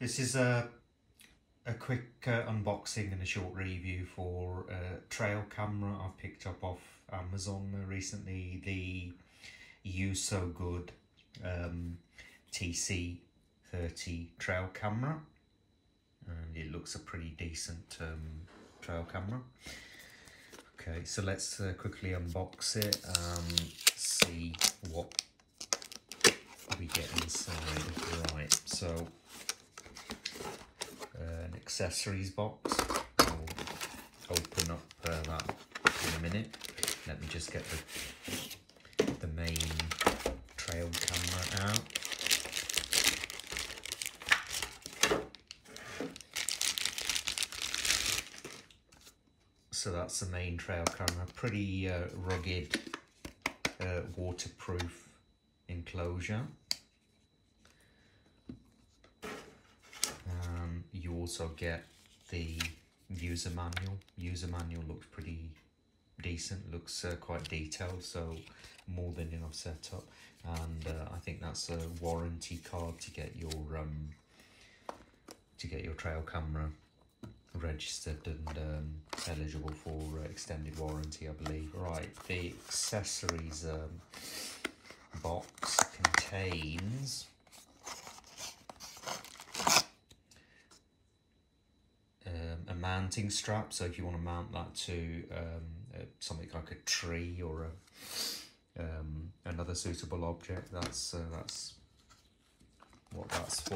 This is a a quick uh, unboxing and a short review for a trail camera I've picked up off Amazon recently. The USoGood um, TC30 trail camera, and it looks a pretty decent um, trail camera. Okay, so let's uh, quickly unbox it and see what we get inside. Right, so uh, an accessories box. I'll open up uh, that in a minute. Let me just get the, the main trail camera out. So that's the main trail camera, pretty uh, rugged, uh, waterproof enclosure. you also get the user manual. User manual looks pretty decent, looks uh, quite detailed, so more than enough setup. And uh, I think that's a warranty card to get your um, to get your trail camera registered and um, eligible for uh, extended warranty, I believe. Right, the accessories um, box contains mounting strap. So if you want to mount that to um, something like a tree or a, um, another suitable object, that's uh, that's what that's for.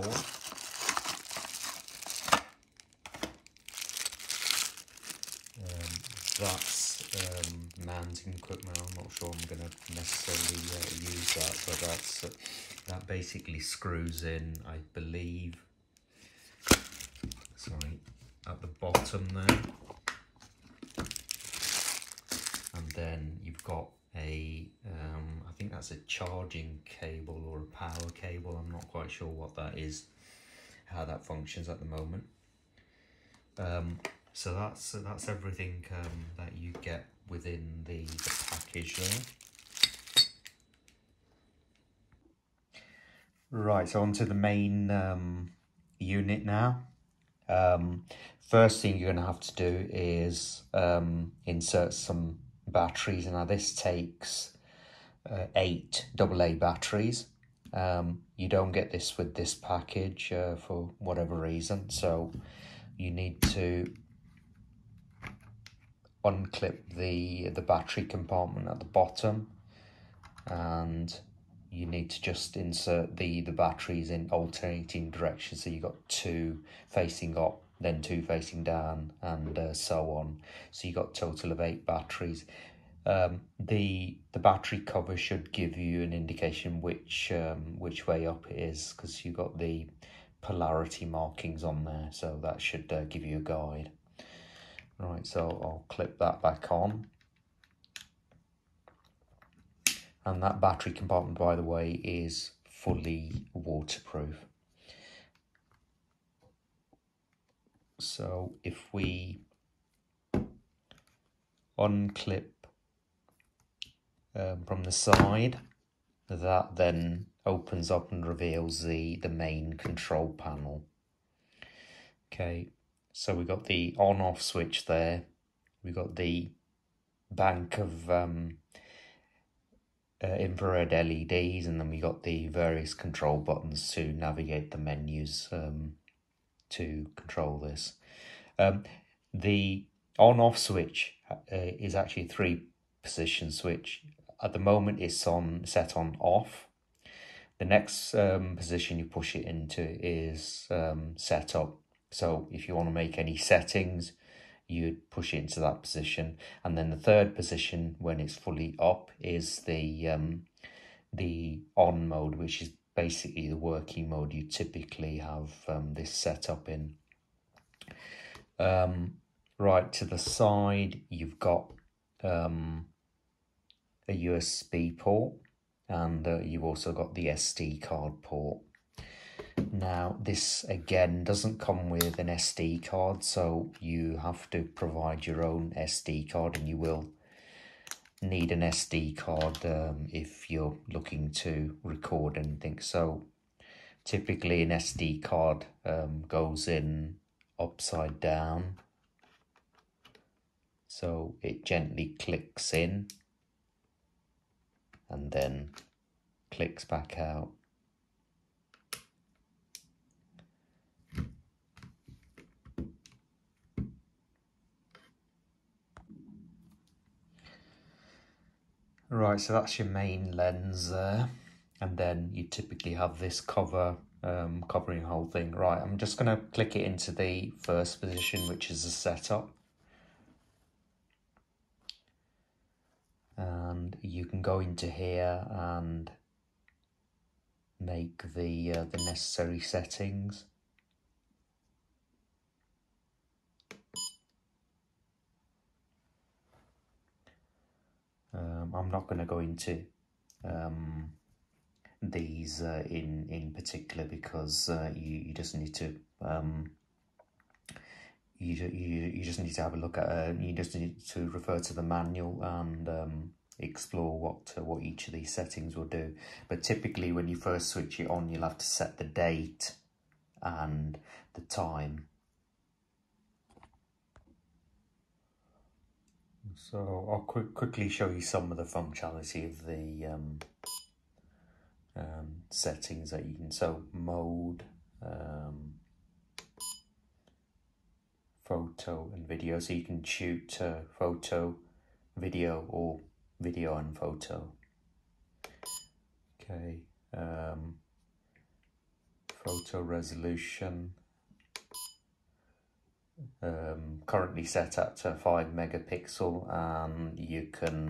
Um, that's um, mounting equipment. I'm not sure I'm going to necessarily uh, use that, but that's uh, that basically screws in, I believe. Sorry, at the bottom there. And then you've got a, um, I think that's a charging cable or a power cable. I'm not quite sure what that is, how that functions at the moment. Um, so that's that's everything um, that you get within the, the package there. Right, so onto the main um, unit now. Um, first thing you're going to have to do is um, insert some batteries. Now this takes uh, eight AA batteries. Um, you don't get this with this package uh, for whatever reason. So you need to unclip the the battery compartment at the bottom and you need to just insert the, the batteries in alternating directions. So you've got two facing up, then two facing down, and uh, so on. So you've got total of eight batteries. Um, the the battery cover should give you an indication which um, which way up it is because you've got the polarity markings on there, so that should uh, give you a guide. Right, so I'll clip that back on. And that battery compartment, by the way, is fully waterproof. So if we unclip um, from the side, that then opens up and reveals the, the main control panel. Okay, so we've got the on-off switch there. We've got the bank of um, uh, infrared LEDs, and then we got the various control buttons to navigate the menus um, to control this. Um, the on-off switch uh, is actually a three position switch. At the moment, it's on set on off. The next um, position you push it into is um, set up. So if you want to make any settings, you'd push it into that position. And then the third position, when it's fully up, is the um, the on mode, which is basically the working mode you typically have um, this set up in. Um, right to the side, you've got um, a USB port, and uh, you've also got the SD card port. Now, this again doesn't come with an SD card, so you have to provide your own SD card, and you will need an SD card um, if you're looking to record anything. So, typically an SD card um, goes in upside down so it gently clicks in and then clicks back out Right, so that's your main lens there. And then you typically have this cover um, covering the whole thing. Right, I'm just going to click it into the first position, which is the setup. And you can go into here and make the uh, the necessary settings. Um, I'm not going to go into um, these uh, in in particular because uh, you you just need to um, you you you just need to have a look at uh, you just need to refer to the manual and um, explore what uh, what each of these settings will do. But typically, when you first switch it on, you'll have to set the date and the time. So I'll quick, quickly show you some of the functionality of the um, um, settings that you can. So mode, um, photo and video. So you can shoot uh, photo, video or video and photo. Okay. Um, photo resolution um, currently set at uh, 5 megapixel and you can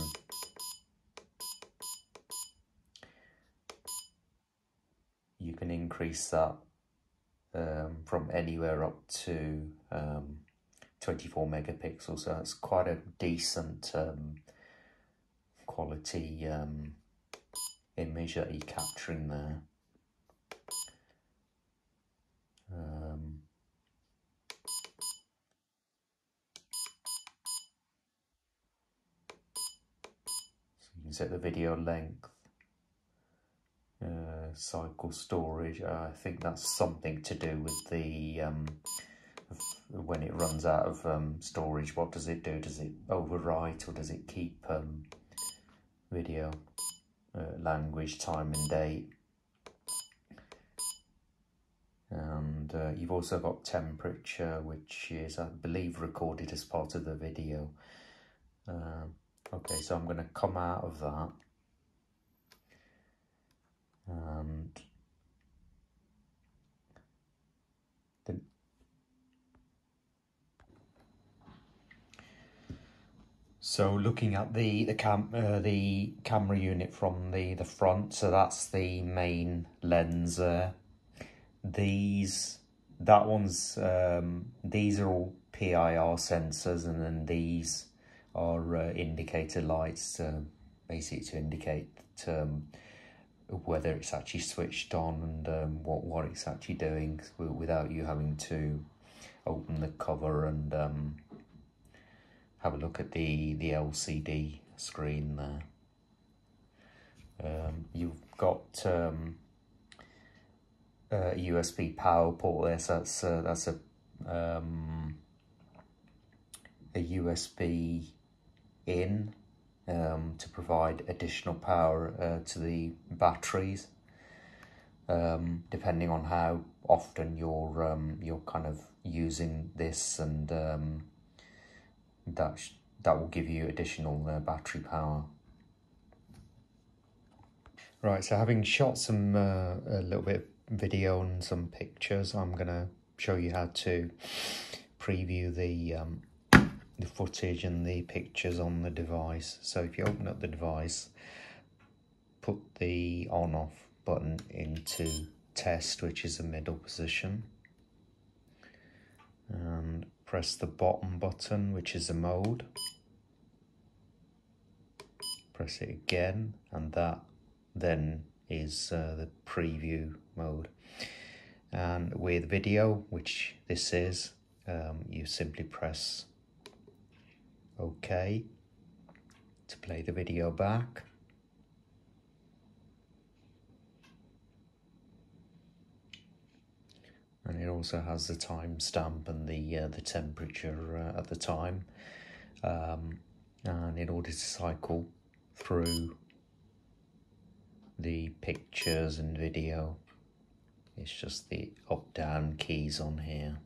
you can increase that um, from anywhere up to um, 24 megapixels. So that's quite a decent um, quality um, image that you're capturing there. Um, set the video length, uh, cycle storage. Uh, I think that's something to do with the um, when it runs out of um, storage. What does it do? Does it overwrite or does it keep um, video, uh, language, time and date? And uh, you've also got temperature, which is, I believe, recorded as part of the video. Um, Okay, so I'm going to come out of that. And then so looking at the the cam uh, the camera unit from the the front so that's the main lens there these that one's um, these are all PIR sensors and then these are uh, indicator lights, basically to indicate um, whether it's actually switched on and um, what, what it's actually doing without you having to open the cover and um, have a look at the, the LCD screen there. Um, you've got um, a USB power port there, so that's, uh, that's a, um, a USB in um, to provide additional power uh, to the batteries. Um, depending on how often you're um, you're kind of using this and um, that that will give you additional uh, battery power. Right so having shot some uh, a little bit of video and some pictures I'm gonna show you how to preview the um, the footage and the pictures on the device. So if you open up the device, put the on off button into test, which is the middle position, and press the bottom button, which is the mode. Press it again, and that then is uh, the preview mode. And with video, which this is, um, you simply press OK to play the video back. and it also has the timestamp and the uh, the temperature uh, at the time. Um, and in order to cycle through the pictures and video, it's just the up down keys on here.